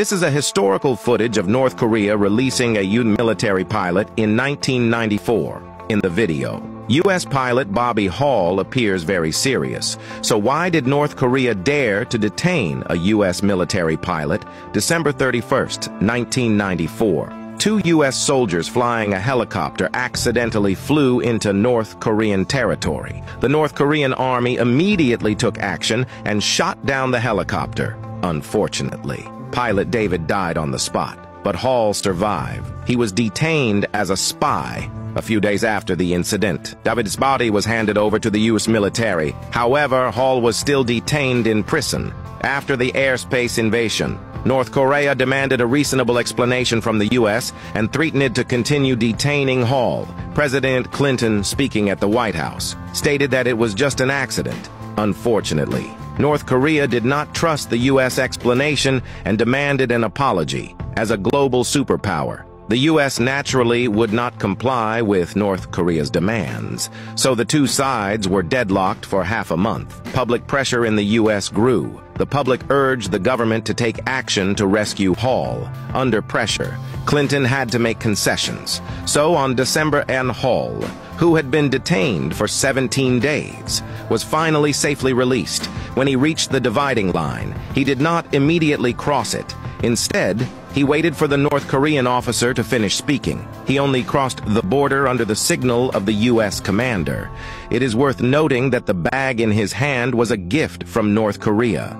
This is a historical footage of North Korea releasing a U military pilot in 1994. In the video, U.S. pilot Bobby Hall appears very serious. So why did North Korea dare to detain a U.S. military pilot December 31st, 1994? Two U.S. soldiers flying a helicopter accidentally flew into North Korean territory. The North Korean army immediately took action and shot down the helicopter, unfortunately. Pilot David died on the spot, but Hall survived. He was detained as a spy a few days after the incident. David's body was handed over to the U.S. military. However, Hall was still detained in prison after the airspace invasion. North Korea demanded a reasonable explanation from the U.S. and threatened to continue detaining Hall. President Clinton, speaking at the White House, stated that it was just an accident. Unfortunately, North Korea did not trust the U.S. explanation and demanded an apology. As a global superpower, the U.S. naturally would not comply with North Korea's demands, so the two sides were deadlocked for half a month. Public pressure in the U.S. grew. The public urged the government to take action to rescue Hall. Under pressure, Clinton had to make concessions. So on December N. Hall, who had been detained for 17 days, was finally safely released. When he reached the dividing line, he did not immediately cross it. Instead, he waited for the North Korean officer to finish speaking. He only crossed the border under the signal of the U.S. commander. It is worth noting that the bag in his hand was a gift from North Korea.